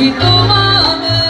y tómame